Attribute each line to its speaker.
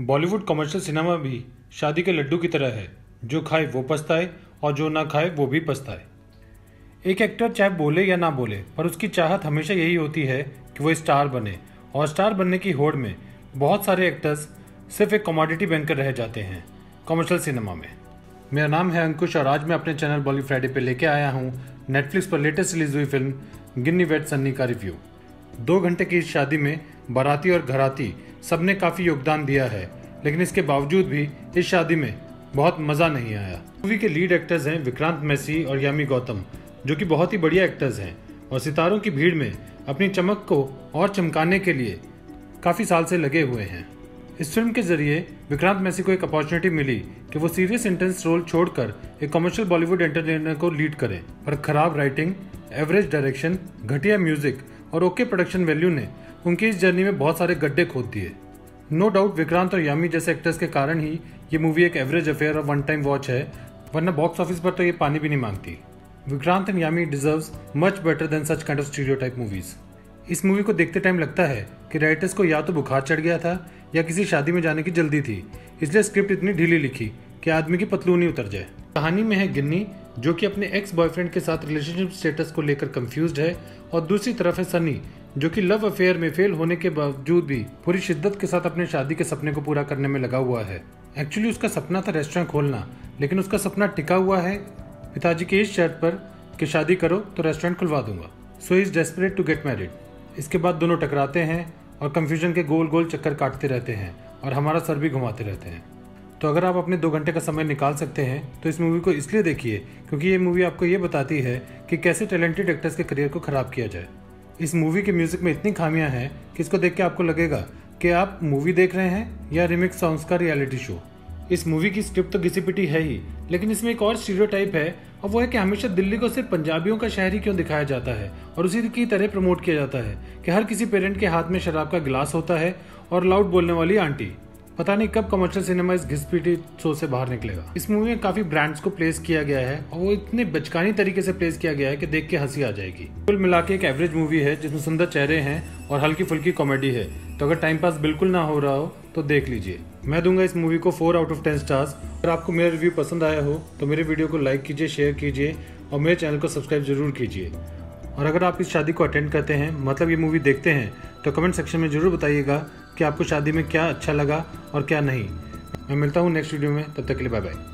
Speaker 1: Bollywood commercial cinema भी शादी के लड्डू की तरह है। जो खाए वो पछताए और जो ना खाए वो भी पछताए। एक एक्टर चाहे बोले या ना बोले, पर उसकी चाहत हमेशा यही होती है कि वो स्टार बने। और स्टार बनने की होड़ में बहुत सारे एक्टर्स सिर्फ़ एक कमोडिटी बनकर रह जाते हैं कमर्शियल सिनेमा में। मेरा नाम है अंकुश और आज मैं अपने चैनल बॉली फ्राइडे पे लेके आया हूँ। नेटफ्लिक्स पर लेटेस्ट रिलीज़ हुई फ़िल्म गिन्नी वेट सन्नी का रिव्यू दो घंटे की इस शादी में बाराती और घराती सबने काफ़ी योगदान दिया है, लेकिन इसके बावजूद भी इस शादी में बहुत मज़ा नहीं आया। मूवी के लीड एक्टर्स हैं विक्रांत मैसी और यामी गौतम, जो कि बहुत ही बढ़िया एक्टर्स हैं और सितारों की भीड़ में अपनी चमक को और चमकाने के लिए काफ़ी साल से लगे हुए हैं। इस फ़िल्म के ज़रिए विक्रांत मैसी को एक अपॉर्चुनिटी मिली कि वो सीरियस इंटेंस रोल छोड़कर एक कमर्शियल बॉलीवुड एंटरटेनर को लीड करें पर खराब राइटिंग एवरेज डायरेक्शन घटिया म्यूज़िक और ओके प्रोडक्शन वैल्यू ने उनकी इस जर्नी में बहुत सारे गड्ढे खोद दिए। नो डाउट विक्रांत और यामी जैसे एक्टर्स के कारण ही ये मूवी एक एवरेज अफेयर और वन टाइम वॉच है, वरना बॉक्स ऑफ़िस पर तो ये पानी भी नहीं मांगती। Vikrant and Yami deserves much better than such kind of stereotype movies इस मूवी को देखते टाइम लगता है कि राइटर्स को या तो बुखार चढ़ गया था या किसी शादी में जाने की जल्दी थी, इसलिए स्क्रिप्ट इतनी ढीली लिखी कि आदमी की पतलू नहीं उतर जाए। कहानी में है गिन्नी जो कि अपने एक्स बॉयफ्रेंड के साथ रिलेशनशिप स्टेटस को लेकर कंफ्यूज है, और दूसरी तरफ़ है सनी जो कि लव अफेयर में फेल होने के बावजूद भी पूरी शिद्दत के साथ अपने शादी के सपने को पूरा करने में लगा हुआ है। एक्चुअली उसका सपना था रेस्टोरेंट खोलना, लेकिन उसका सपना टिका हुआ है। पिताजी की इस शर्त पर कि शादी करो तो रेस्टोरेंट खुलवा दूँगा। So is desperate to get married इसके बाद दोनों टकराते हैं, और कंफ्यूजन के गोल गोल चक्कर काटते रहते हैं, और हमारा सर भी घुमाते रहते हैं। तो अगर आप अपने दो घंटे का समय निकाल सकते हैं तो इस मूवी को इसलिए देखिए, क्योंकि ये मूवी आपको ये बताती है कि कैसे टैलेंटेड एक्टर्स के करियर को खराब किया जाए। इस मूवी के म्यूज़िक में इतनी खामियाँ हैं कि इसको देख के आपको लगेगा कि आप मूवी देख रहे हैं या रिमिक्स सॉन्ग्स का रियलिटी शो इस मूवी की स्क्रिप्ट तो घिसी पिटी है ही, लेकिन इसमें एक और स्टीरियोटाइप है, और वो है कि हमेशा दिल्ली को सिर्फ़ पंजाबियों का शहर ही क्यों दिखाया जाता है, और उसी की तरह प्रमोट किया जाता है कि हर किसी पेरेंट के हाथ में शराब का गिलास होता है और लाउड बोलने वाली आंटी। पता नहीं कब कमर्शियल सिनेमा इस घिसपीटी शो से बाहर निकलेगा। इस मूवी में काफ़ी ब्रांड्स को प्लेस किया गया है और वो इतने बचकानी तरीके से प्लेस किया गया है कि देख के हँसी आ जाएगी। कुल मिला के एक एवरेज मूवी है, जिसमें सुंदर चेहरे हैं और हल्की फुल्की कॉमेडी है। तो अगर टाइम पास बिल्कुल ना हो रहा हो तो देख लीजिए। मैं दूँगा इस मूवी को four out of ten stars अगर आपको मेरा रिव्यू पसंद आया हो तो मेरे वीडियो को लाइक कीजिए शेयर कीजिए और मेरे चैनल को सब्सक्राइब ज़रूर कीजिए। और अगर आप इस शादी को अटेंड करते हैं मतलब ये मूवी देखते हैं तो कमेंट सेक्शन में ज़रूर बताइएगा कि आपको शादी में क्या अच्छा लगा और क्या नहीं। मैं मिलता हूँ नेक्स्ट वीडियो में, तब तक के लिए बाय बाय